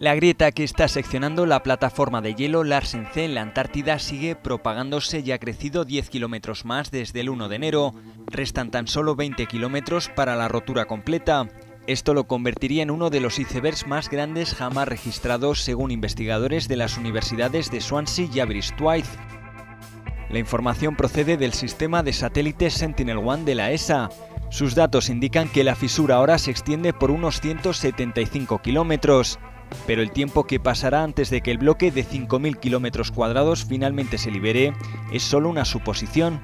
La grieta que está seccionando la plataforma de hielo Larsen C en la Antártida sigue propagándose y ha crecido 10 kilómetros más desde el 1 de enero. Restan tan solo 20 kilómetros para la rotura completa. Esto lo convertiría en uno de los icebergs más grandes jamás registrados según investigadores de las universidades de Swansea y Aberystwyth. La información procede del sistema de satélites Sentinel-1 de la ESA. Sus datos indican que la fisura ahora se extiende por unos 175 kilómetros pero el tiempo que pasará antes de que el bloque de 5.000 kilómetros cuadrados finalmente se libere es solo una suposición.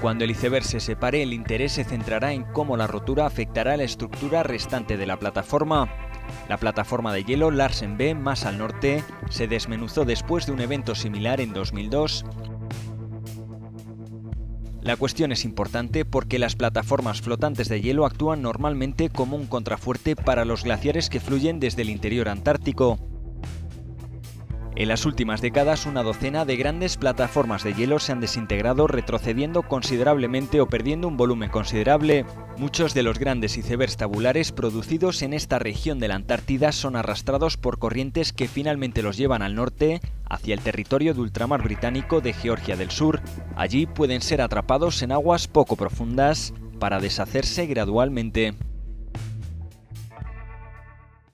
Cuando el iceberg se separe, el interés se centrará en cómo la rotura afectará a la estructura restante de la plataforma. La plataforma de hielo Larsen B, más al norte, se desmenuzó después de un evento similar en 2002 la cuestión es importante porque las plataformas flotantes de hielo actúan normalmente como un contrafuerte para los glaciares que fluyen desde el interior antártico. En las últimas décadas, una docena de grandes plataformas de hielo se han desintegrado retrocediendo considerablemente o perdiendo un volumen considerable. Muchos de los grandes icebergs tabulares producidos en esta región de la Antártida son arrastrados por corrientes que finalmente los llevan al norte, hacia el territorio de ultramar británico de Georgia del Sur. Allí pueden ser atrapados en aguas poco profundas para deshacerse gradualmente.